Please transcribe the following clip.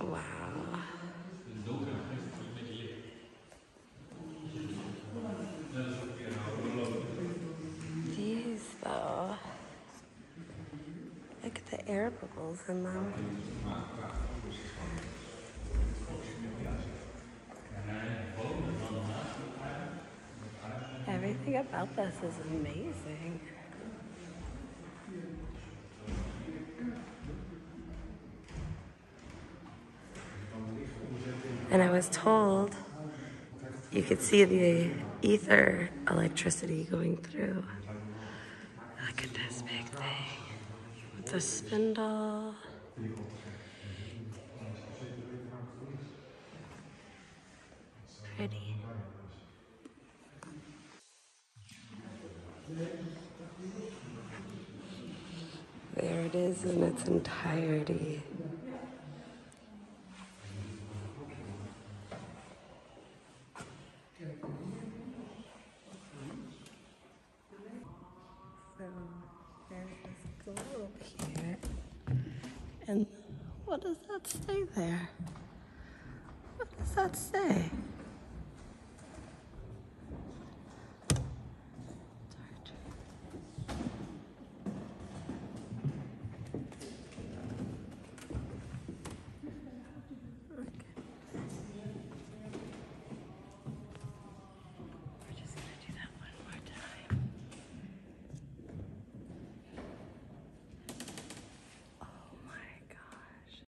Wow. These though. Look at the air bubbles in them. Everything about this is amazing. And I was told you could see the ether electricity going through. Look at this big thing. With the spindle. Pretty. There it is in its entirety. So there's this globe here. And what does that say there? What does that say?